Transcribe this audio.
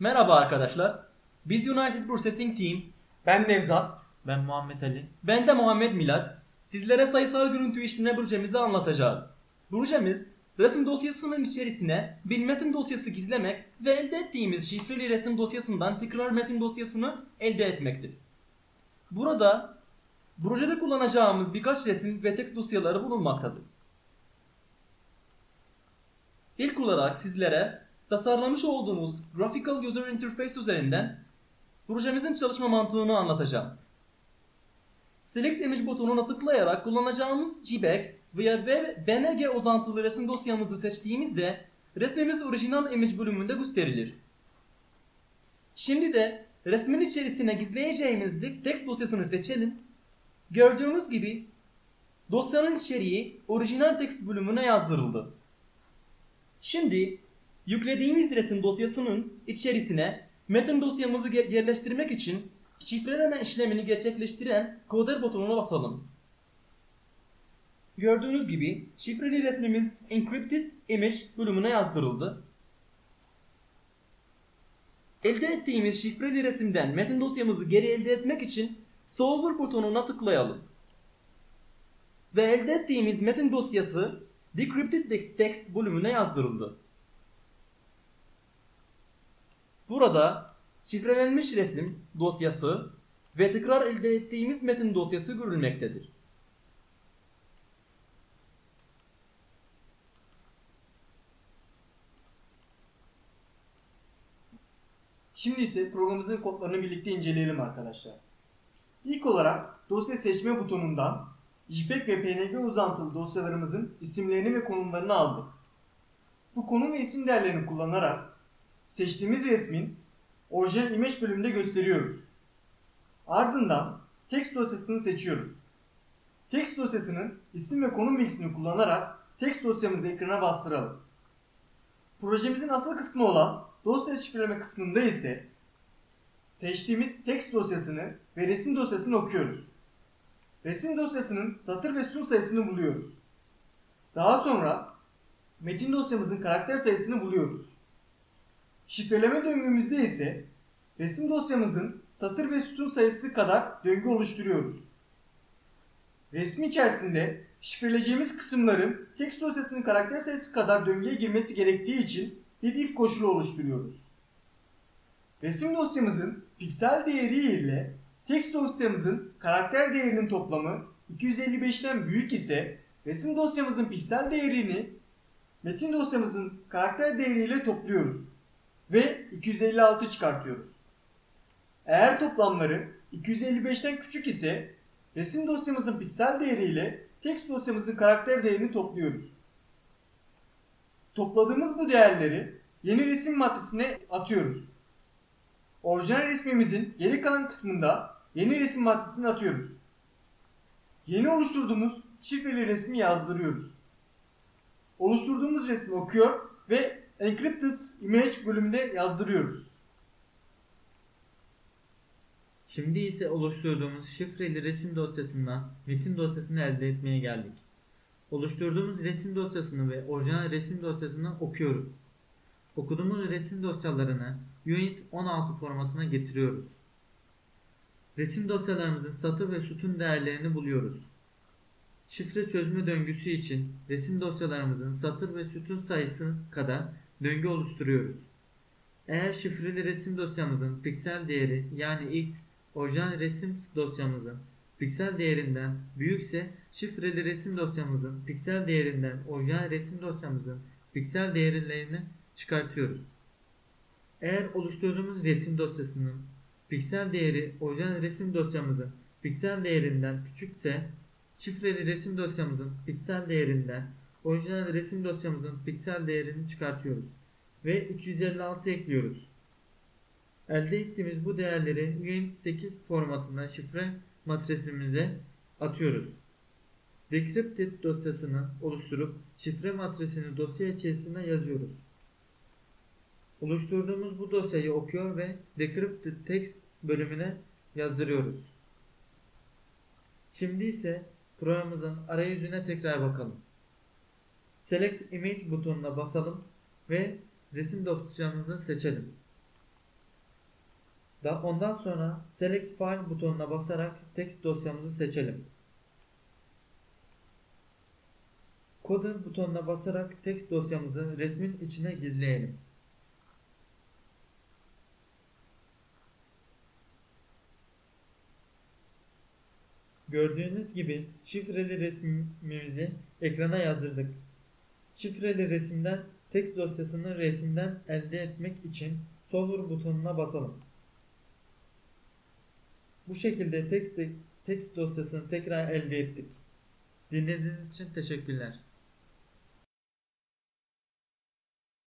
Merhaba arkadaşlar. Biz United Processing Team, Ben Nevzat. Ben Muhammed Ali. ben de Muhammed Milad. Sizlere sayısal görüntü işleme projemizi anlatacağız. Projemiz, resim dosyasının içerisine bir metin dosyası gizlemek ve elde ettiğimiz şifreli resim dosyasından tekrar metin dosyasını elde etmektir. Burada, projede kullanacağımız birkaç resim ve tekst dosyaları bulunmaktadır. İlk olarak sizlere tasarlamış olduğumuz Graphical User Interface üzerinden projemizin çalışma mantığını anlatacağım. Select Image butonuna tıklayarak kullanacağımız JPEG veya BNG uzantılı resim dosyamızı seçtiğimizde resmimiz orijinal image bölümünde gösterilir. Şimdi de resmin içerisine gizleyeceğimiz text dosyasını seçelim. Gördüğünüz gibi dosyanın içeriği orijinal text bölümüne yazdırıldı. Şimdi yüklediğimiz resim dosyasının içerisine metin dosyamızı yerleştirmek için şifreleme işlemini gerçekleştiren coder butonuna basalım. Gördüğünüz gibi şifreli resmimiz encrypted image bölümüne yazdırıldı. Elde ettiğimiz şifreli resimden metin dosyamızı geri elde etmek için solver butonuna tıklayalım. Ve elde ettiğimiz metin dosyası decrypted text bölümüne yazdırıldı. Burada şifrelenmiş resim dosyası ve tekrar elde ettiğimiz metin dosyası görülmektedir. Şimdi ise programımızın kodlarını birlikte inceleyelim arkadaşlar. İlk olarak dosya seçme butonundan JPEG ve PNG uzantılı dosyalarımızın isimlerini ve konumlarını aldık. Bu konum ve isim değerlerini kullanarak seçtiğimiz resmin orijinal image bölümünde gösteriyoruz. Ardından text dosyasını seçiyoruz. Text dosyasının isim ve konum bilgisini kullanarak text dosyamızı ekrana bastıralım. Projemizin asıl kısmı olan dosya şifreleme kısmında ise seçtiğimiz text dosyasını ve resim dosyasını okuyoruz. Resim dosyasının satır ve sütun sayısını buluyoruz. Daha sonra metin dosyamızın karakter sayısını buluyoruz. Şifreleme döngümüzde ise resim dosyamızın satır ve sütun sayısı kadar döngü oluşturuyoruz. Resmi içerisinde şifreleyeceğimiz kısımların text dosyasının karakter sayısı kadar döngüye girmesi gerektiği için bir if koşulu oluşturuyoruz. Resim dosyamızın piksel değeri ile text dosyamızın karakter değerinin toplamı 255'ten büyük ise resim dosyamızın piksel değerini metin dosyamızın karakter değeriyle topluyoruz ve 256 çıkartıyoruz. Eğer toplamları 255'ten küçük ise resim dosyamızın piksel değeriyle text dosyamızın karakter değerini topluyoruz. Topladığımız bu değerleri yeni resim matrisine atıyoruz. Orijinal resmimizin geri kalan kısmında yeni resim matrisini atıyoruz. Yeni oluşturduğumuz şifreli resmi yazdırıyoruz. Oluşturduğumuz resmi okuyor ve encrypted image bölümünde yazdırıyoruz. Şimdi ise oluşturduğumuz şifreli resim dosyasından metin dosyasını elde etmeye geldik. Oluşturduğumuz resim dosyasını ve orijinal resim dosyasını okuyoruz. Okuduğumuz resim dosyalarını Unit 16 formatına getiriyoruz. Resim dosyalarımızın satır ve sütun değerlerini buluyoruz. Şifre çözme döngüsü için resim dosyalarımızın satır ve sütun sayısı kadar döngü oluşturuyoruz. Eğer şifreli resim dosyamızın piksel değeri yani x orijinal resim dosyamızın piksel değerinden büyükse şifreli resim dosyamızın piksel değerinden orijinal resim dosyamızın piksel değerlerini çıkartıyoruz. Eğer oluşturduğumuz resim dosyasının piksel değeri orijinal resim dosyamızın piksel değerinden küçükse şifreli resim dosyamızın piksel değerinden orijinal resim dosyamızın piksel değerini çıkartıyoruz ve 356 ekliyoruz. Elde ettiğimiz bu değerleri Unit 8 formatına şifre matrisimize atıyoruz. Decrypted dosyasını oluşturup şifre matrisini dosya içerisine yazıyoruz. Oluşturduğumuz bu dosyayı okuyor ve Decrypted Text bölümüne yazdırıyoruz. Şimdi ise programımızın arayüzüne tekrar bakalım. Select Image butonuna basalım ve resim dosyamızı seçelim. Da ondan sonra Select File butonuna basarak text dosyamızı seçelim. Coder butonuna basarak text dosyamızı resmin içine gizleyelim. Gördüğünüz gibi şifreli resmimizi ekrana yazdırdık. Şifreli resimden text dosyasını resimden elde etmek için Solver butonuna basalım. Bu şekilde text, text dosyasını tekrar elde ettik. Dinlediğiniz için teşekkürler.